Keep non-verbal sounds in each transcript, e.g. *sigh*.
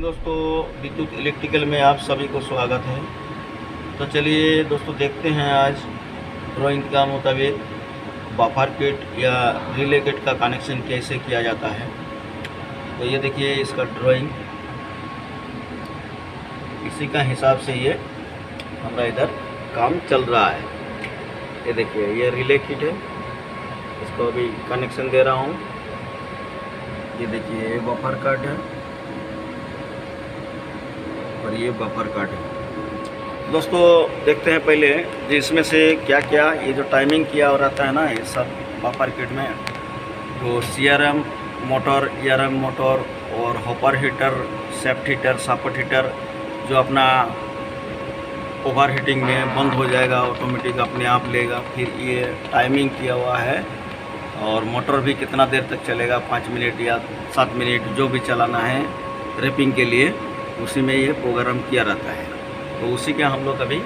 Morning दोस्तों। विद्युत electrical में आप सभी को स्वागत है। तो चलिए, दोस्तों, देखते हैं आज ड्राइंग का मुताबिक बफर किट या रिले किट का कनेक्शन कैसे किया जाता है। तो ये देखिए इसका ड्राइंग इसी का हिसाब से ये हमारा इधर काम चल रहा है। ये देखिए, ये रिले किट है। इसको अभी कनेक्शन दे रहा हूँ। ये देखिए बफर कट है। और ये बफर कट है। दोस्तों, देखते हैं पहले कि इसमें से क्या क्या ये जो टाइमिंग किया हो रहता है ना, ये सब बफर किट में तो C R M motor E motor और हॉपर हीटर सेफ्ट हीटर सापट हीटर जो अपना ओवर हीटिंग में बंद हो जाएगा ऑटोमेटिक अपने आप लेगा, फिर ये टाइमिंग किया हुआ है और मोटर भी कितना देर तक चलेगा, पाँच मिनट या सात मिनट, जो भी चलाना है रेपिंग के लिए। उसी में ये प्रोग्राम किया रहता है। तो उसी के हम लोग अभी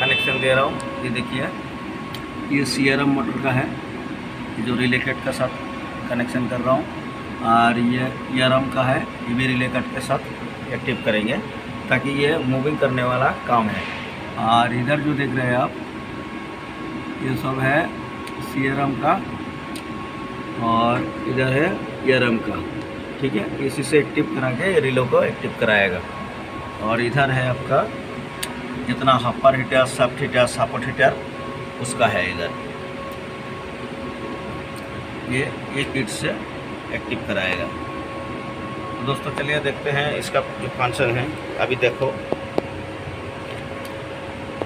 कनेक्शन दे रहा हूँ। ये देखिए, ये सी मोटर का है। जो रिले कट के साथ कनेक्शन कर रहा हूँ। और ये ई का है, ये भी रिले कट के साथ एक्टिव करेंगे, ताकि ये मूविंग करने वाला काम है। और इधर जो देख रहे हैं आप, ये सब है सी का, और इधर है ईयरम का। ठीक है, इसी से एक्टिव करा के रिलो को एक्टिव कराएगा। और इधर है आपका, जितना हपर हीटर सफ्ट हीटर सपोर्ट हीटर उसका है इधर। ये एक किट से एक्टिव कराएगा। तो दोस्तों चलिए देखते हैं, इसका जो फ़ंक्शन है, अभी देखो।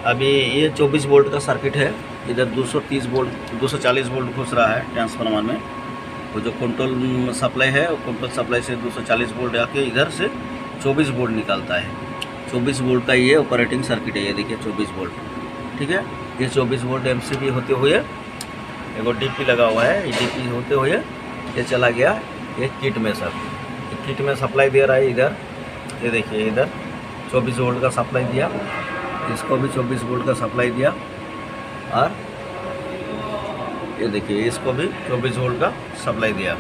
अभी ये 24 वोल्ट का सर्किट है, इधर 230 वोल्ट 240 वोल्ट घुस रहा है ट्रांसफार्मर में। वो जो कंट्रोल सप्लाई है, वो कंट्रोल सप्लाई से 240 वोल्ट आके इधर से 24 वोल्ट निकलता है। 24 वोल्ट का ये ऑपरेटिंग सर्किट है, ये देखिए 24 वोल्ट ठीक है? ये 24 वोल्ट एम होते हुए एगो डी लगा हुआ है डी होते हुए ये चला गया ये किट में सर। किट में सप्लाई दे रहा है इधर। ये देखिए इधर 24 वोल्ट का सप्लाई दिया, इसको भी 24 वोल्ट का सप्लाई दिया। और ये देखिए, इसको भी 24 वोल्ट का सप्लाई दिया।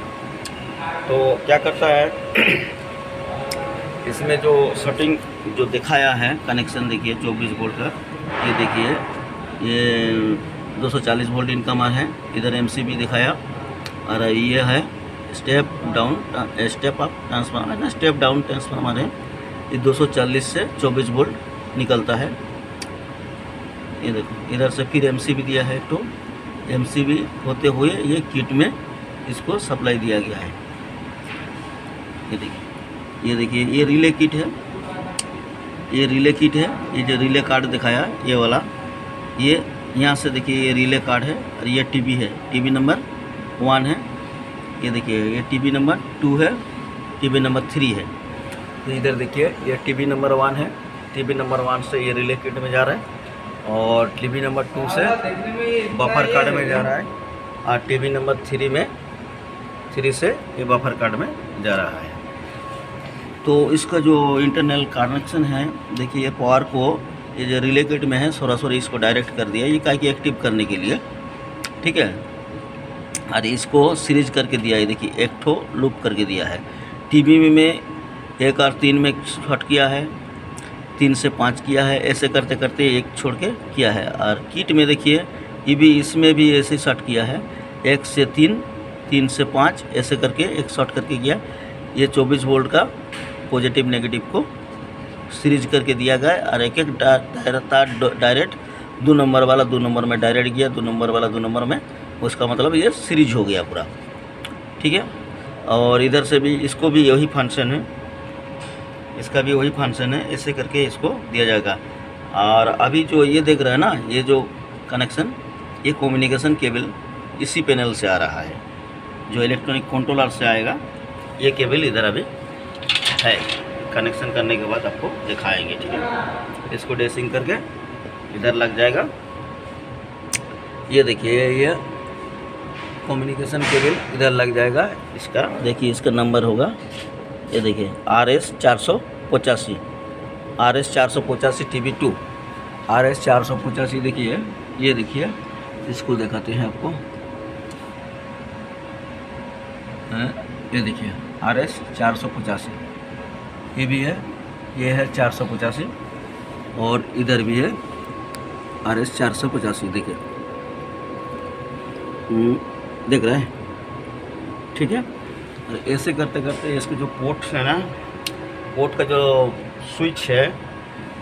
तो क्या करता है, *clears throat* इसमें जो सेटिंग जो दिखाया है कनेक्शन देखिए 24 वोल्ट का, ये देखिए, ये 240 वोल्ट इनकम है। इधर एमसीबी दिखाया और ये है step down step up transformer है ना स्टेप डाउन ट्रांसफार्मर है। ये 240 से 24 वोल्ट निकलता है। ये देखो, इधर से फिर एमसीबी दिया है तो एमसीबी होते हुए ये किट में इसको सप्लाई दिया गया है। ये देखिए ये देखिए, ये रिले किट है। ये रिले किट है। ये जो रिले कार्ड दिखाया, ये वाला, ये यहाँ से देखिए ये रिले कार्ड है और ये टीवी है। टीवी नंबर वन है। ये देखिए, ये टीवी नंबर टू है। टीवी नंबर थ्री है। तो इधर देखिए, ये टीवी नंबर वन है। टीवी नंबर वन से ये रिले किट में जा रहा है। और टीवी नंबर टू से बफर कार्ड में जा रहा है। और टीवी नंबर थ्री में, थ्री से ये बफर कार्ड में जा रहा है। तो इसका जो इंटरनल कनेक्शन है, देखिए ये पावर को, ये जो रिले किट में है सोरा सोरी इसको डायरेक्ट कर दिया ये का एक्टिव करने के लिए, ठीक है? और इसको सीरीज़ करके दिया है, देखिए, एक ठो लूप करके दिया है। टीवी में एक और तीन में शॉर्ट किया है। तीन से पाँच किया है, ऐसे करते करते एक छोड़ के किया है। और किट में देखिए, ये भी इसमें भी ऐसे शॉर्ट किया है। एक से तीन तीन से पाँच, ऐसे करके एक शॉर्ट करके किया। ये चौबीस वोल्ट का पॉजिटिव नेगेटिव को सीरीज़ करके दिया गया और एक एक तार डायरेक्ट दो नंबर वाला, दो नंबर में डायरेक्ट गया दो नंबर वाला, दो नंबर में। उसका मतलब ये सीरीज़ हो गया पूरा। ठीक है? और इधर से भी, इसको भी यही फ़ंक्शन है। इसका भी वही फ़ंक्शन है ऐसे करके इसको दिया जाएगा। और अभी जो ये देख रहे हैं ना, ये जो कनेक्शन ये कम्युनिकेशन केबल इसी पैनल से आ रहा है। जो इलेक्ट्रॉनिक कंट्रोलर से आएगा, ये केबल इधर अभी है। कनेक्शन करने के बाद आपको दिखाएँगे, ठीक है? इसको डेसिंग करके इधर लग जाएगा। ये देखिए, ये कम्युनिकेशन केबल इधर लग जाएगा। इसका, देखिए, इसका नंबर होगा। ये देखिए आर एस चार सौ पचासी आर एस चार सौ पचासी T V two R S चार सौ पचासी देखिए ये देखिए इसको दिखाते हैं आपको। ये देखिए आर एस चार सौ पचासी ये भी है ये है चार सौ पचासी और इधर भी है आर एस चार सौ पचासी देखिए। हम्म, देख रहे हैं? ठीक है? और ऐसे करते करते इसके जो पोर्ट है ना पोर्ट का जो स्विच है,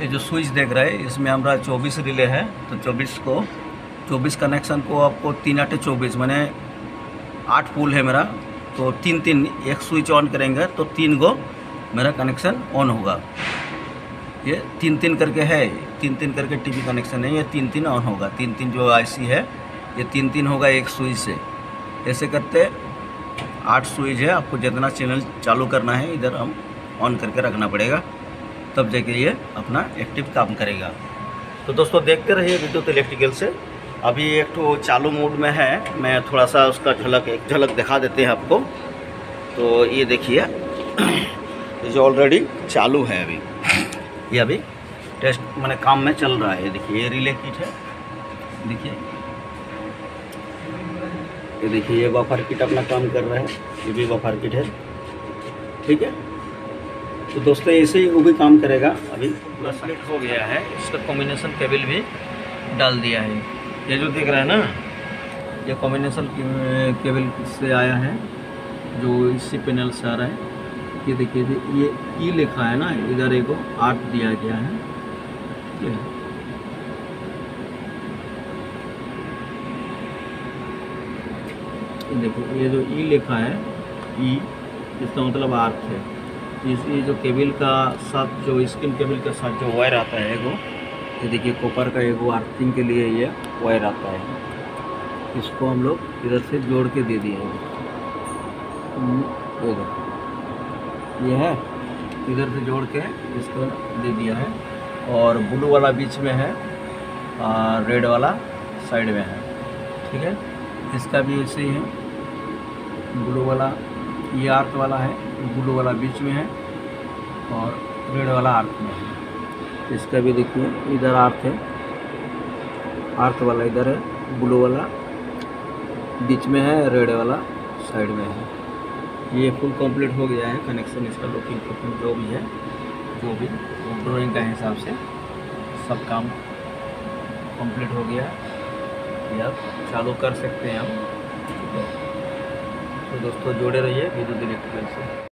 ये जो स्विच देख रहे हैं, इसमें हमारा चौबीस रिले है तो चौबीस को, चौबीस कनेक्शन को आपको तीन आठ चौबीस, मैंने आठ पुल है मेरा तो तीन तीन, एक स्विच ऑन करेंगे तो तीन गो मेरा कनेक्शन ऑन होगा। ये तीन तीन करके है, तीन तीन करके टीवी कनेक्शन है ये तीन तीन ऑन होगा, तीन तीन जो आईसी है, ये तीन तीन होगा एक स्विच से। ऐसे करते आठ स्विच है, आपको जितना चैनल चालू करना है, इधर हम ऑन करके रखना पड़ेगा। तब जाके ये अपना एक्टिव काम करेगा। तो दोस्तों, देखते रहिए विद्युत इलेक्ट्रिकल से। अभी एक तो चालू मोड में है। मैं थोड़ा सा उसका झलक, एक झलक दिखा देते हैं आपको। तो ये देखिए जो ऑलरेडी चालू है अभी। ये अभी टेस्ट मैंने काम में चल रहा है। देखिए, ये रिले किट है। देखिए। ये देखिए, ये बफर किट अपना काम कर रहा है, ये भी बफर किट है। ठीक है? तो दोस्तों, ऐसे ही वो भी काम करेगा अभी। पूरा सेलेक्ट हो गया है, इसका कॉम्बिनेशन केबल भी डाल दिया है। ये जो देख रहा है ना, ये कॉम्बिनेशन केबल से आया है, जो इसी पैनल से आ रहा है। ये देखिए, ये ई लिखा है ना, इधर एक आर्ट दिया गया है। ठीक है? ये देखो ये जो ई लिखा है ई इसका मतलब आर्थ है। इस ये जो केबल का साथ जो स्किन केबल के साथ जो वायर आता है एगो ये देखिए कॉपर का एगो आर्थिंग के लिए ये वायर आता है। इसको हम लोग इधर से जोड़ के दे दिए हैं। हम्म, ये है इधर से जोड़ के इसको दे दिया है। और ब्लू वाला बीच में है और रेड वाला साइड में है। ठीक है? इसका भी ऐसे ही है। ब्लू वाला, ये आर्थ वाला है, ब्लू वाला बीच में है और रेड वाला आर्थ में है। इसका भी देखिए, इधर आर्थ है आर्थ वाला इधर है, ब्लू वाला, बीच में है, रेड वाला, साइड में है। ये फुल कंप्लीट हो गया है कनेक्शन, इसका लुकिंग फुकिंग जो भी है, जो भी ड्राइंग का हिसाब से सब काम कंप्लीट हो गया। है चालू कर सकते हैं हम। तो दोस्तों जुड़े रहिए विद्युत इलेक्ट्रिकल से।